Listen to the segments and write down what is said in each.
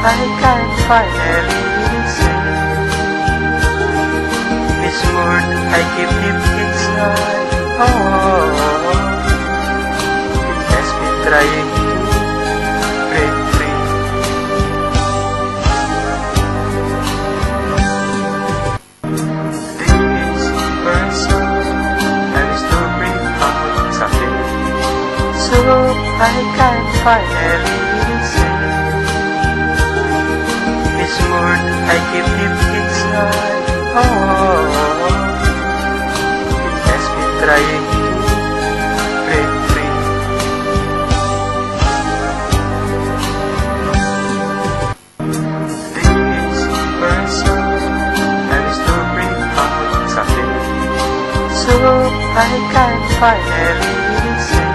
I can finally see This word I keep deep inside Oh, it has been trying to break free. This person has to bring out something So I can finally This word I keep deep inside Oh, it has been trying to break free. This person has to bring out something. So I can finally see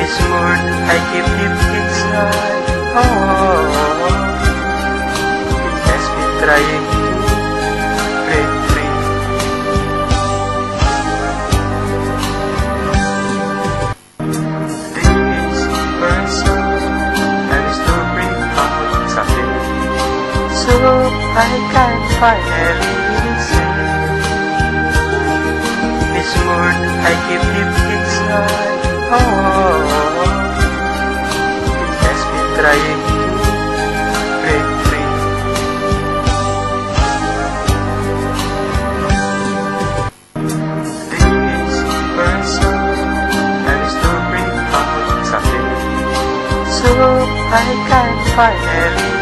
This word I keep I can finally see This word I keep deep inside Oh, it has been trying to break free. This person So I can finally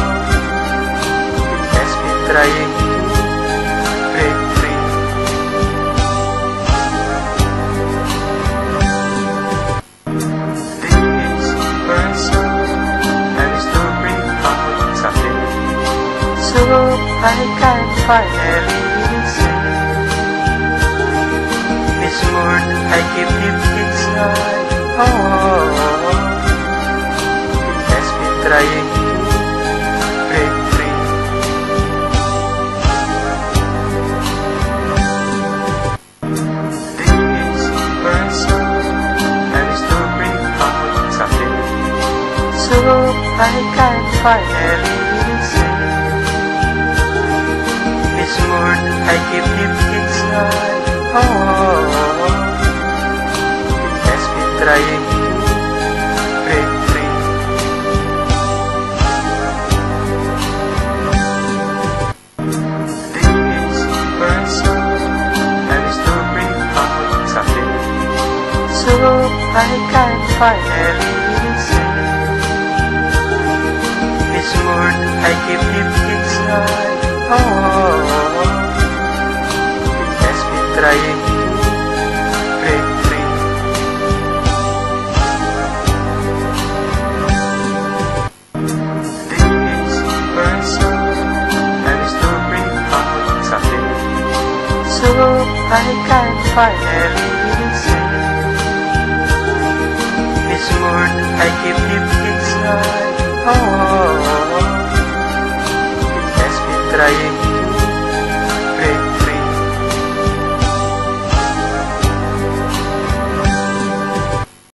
So I can finally see This word I keep deep inside. Oh, it has been trying to break free. This person has to bring out something. So I can finally Word I keep deep inside Oh, it has been trying to break free This person has to bring something So I can finally I can't finally see This word I keep deep inside. Oh, oh, oh, oh. it has been trying